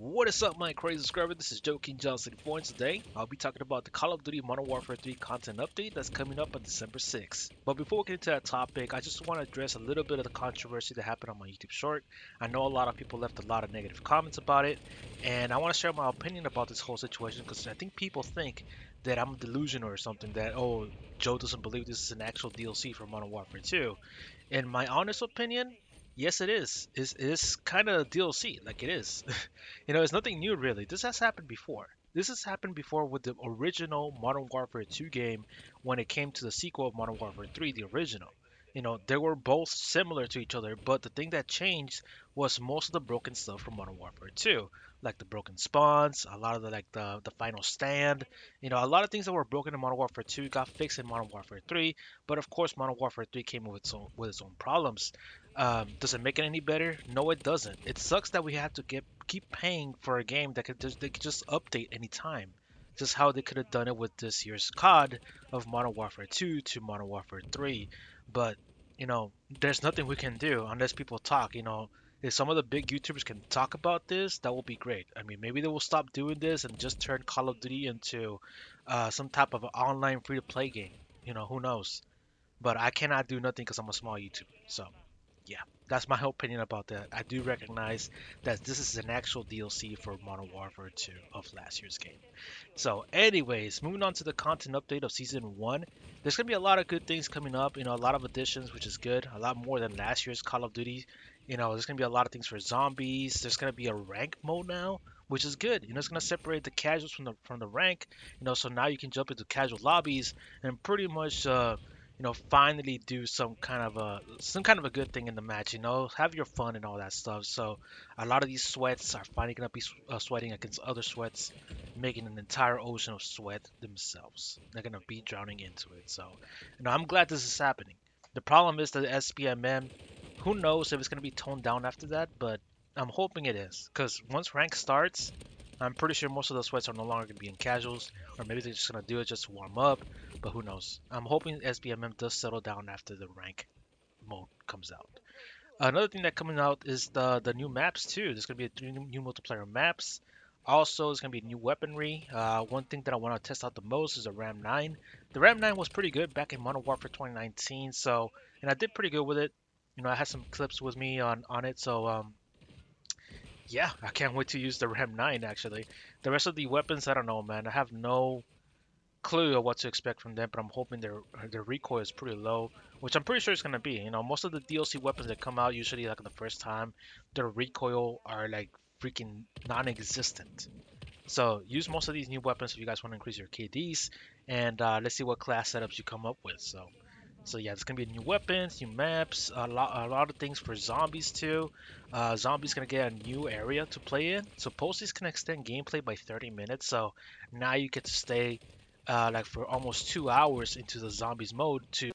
What is up, my crazy subscriber? This is Joe King Johnson for today. I'll be talking about the Call of Duty Modern Warfare 3 content update that's coming up on December 6th. But before we get into that topic, I just want to address a little bit of the controversy that happened on my YouTube short. I know a lot of people left a lot of negative comments about it, and I want to share my opinion about this whole situation because I think people think that I'm delusional or something that, oh, Joe doesn't believe this is an actual DLC for Modern Warfare 2. In my honest opinion, Yes, it is. It's, it's kind of DLC, like it is. you know, it's nothing new really. This has happened before. This has happened before with the original Modern Warfare 2 game when it came to the sequel of Modern Warfare 3, the original. You know, they were both similar to each other, but the thing that changed was most of the broken stuff from Modern Warfare 2, like the broken spawns, a lot of the like the the final stand. You know, a lot of things that were broken in Modern Warfare 2 got fixed in Modern Warfare 3, but of course Modern Warfare 3 came with its own with its own problems. Um, does it make it any better? No, it doesn't. It sucks that we have to get keep paying for a game that could just they could just update anytime. Just how they could have done it with this year's COD of Modern Warfare 2 to Modern Warfare 3. But you know, there's nothing we can do unless people talk. You know, if some of the big YouTubers can talk about this, that will be great. I mean, maybe they will stop doing this and just turn Call of Duty into uh, some type of online free-to-play game. You know, who knows? But I cannot do nothing because I'm a small YouTuber. So yeah, that's my opinion about that. I do recognize that this is an actual DLC for Modern Warfare 2 of last year's game. So, anyways, moving on to the content update of Season 1. There's going to be a lot of good things coming up, you know, a lot of additions, which is good. A lot more than last year's Call of Duty. You know, there's going to be a lot of things for zombies. There's going to be a rank mode now, which is good. You know, it's going to separate the casuals from the from the rank. You know, so now you can jump into casual lobbies and pretty much uh, you know, finally do some kind of a some kind of a good thing in the match. You know, have your fun and all that stuff. So a lot of these sweats are finally gonna be uh, sweating against other sweats, making an entire ocean of sweat themselves. They're gonna be drowning into it. So, you know, I'm glad this is happening. The problem is that the SBMM. Who knows if it's gonna be toned down after that? But I'm hoping it is, because once rank starts, I'm pretty sure most of the sweats are no longer going to be in casuals, or maybe they're just going to do it just to warm up, but who knows. I'm hoping SBMM does settle down after the rank mode comes out. Another thing that coming out is the the new maps too. There's going to be three new, new multiplayer maps. Also, there's going to be new weaponry. Uh, one thing that I want to test out the most is the Ram 9. The Ram 9 was pretty good back in Modern Warfare 2019, so and I did pretty good with it. You know, I had some clips with me on on it, so um, yeah, I can't wait to use the Ram 9 actually. The rest of the weapons, I don't know, man. I have no clue of what to expect from them, but I'm hoping their their recoil is pretty low, which I'm pretty sure it's gonna be. You know, most of the DLC weapons that come out usually like the first time, their recoil are like freaking non-existent. So use most of these new weapons if you guys want to increase your KDs, and uh, let's see what class setups you come up with. So. So yeah, it's gonna be new weapons, new maps, a lot, a lot of things for zombies too. Uh, zombies gonna get a new area to play in. So it's gonna extend gameplay by 30 minutes. So now you get to stay uh, like for almost two hours into the zombies mode to